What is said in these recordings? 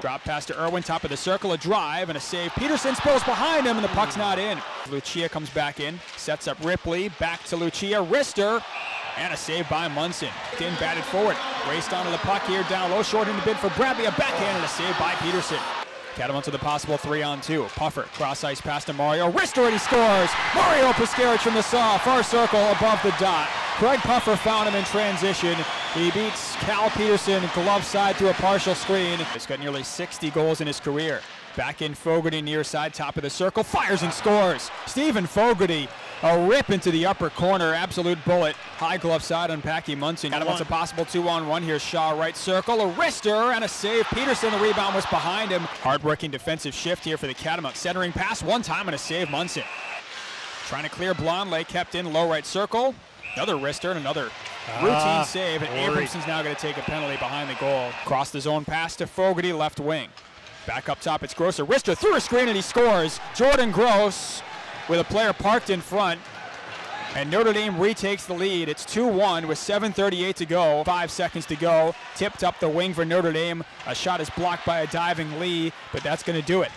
Drop pass to Irwin, top of the circle, a drive and a save. Petersen spills behind him, and the puck's not in. Lucia comes back in, sets up Ripley, back to Lucia, wrister, and a save by Munson. Din batted forward, raced onto the puck here, down low, short in the bid for Bradley, a backhand and a save by Petersen. Catamount to the possible three on two. Puffer, cross ice pass to Mario. Wrister and he scores! Mario Puskarich from the saw, far circle above the dot. Craig Puffer found him in transition. He beats Cal Petersen glove side through a partial screen. He's got nearly 60 goals in his career. Back in Fogarty near side, top of the circle, fires and scores. Steven Fogarty, a rip into the upper corner, absolute bullet. High glove side on Packy Munson. Got wants a possible two on one here. Shaw right circle, a wrister and a save. Petersen, the rebound was behind him. Hard-working defensive shift here for the Catamount. Centering pass one time and a save Munson. Trying to clear Blondelay, kept in low right circle. Another wrister and another routine Ah, save. And Rory. Abramson's now going to take a penalty behind the goal. Cross the zone pass to Fogarty, left wing. Back up top, it's Grosser. Wrister through a screen and he scores. Jordan Gross with a player parked in front. And Notre Dame retakes the lead. It's 2-1 with 7.38 to go. Five seconds to go. Tipped up the wing for Notre Dame. A shot is blocked by a diving Lee, but that's going to do it.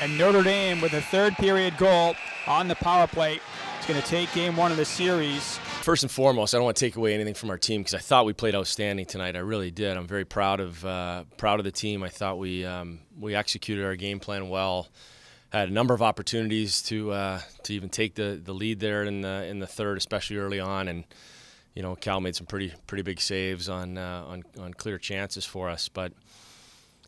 And Notre Dame with a third period goal on the power play. Is going to take game one of the series. First and foremost, I don't want to take away anything from our team because I thought we played outstanding tonight. I really did. I'm very proud of uh, proud of the team. I thought we um, we executed our game plan well. Had a number of opportunities to uh, to even take the, the lead there in the in the third, especially early on, and you know Cal made some pretty pretty big saves on uh, on on clear chances for us. But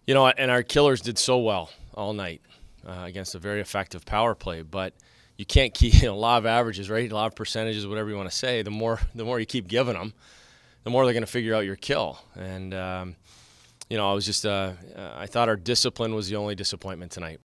you know, and our killers did so well all night uh, against a very effective power play, but you can't keep you know, a lot of averages, right? A lot of percentages, whatever you want to say. The more the more you keep giving them, the more they're going to figure out your kill. And um, you know, I was just uh, I thought our discipline was the only disappointment tonight.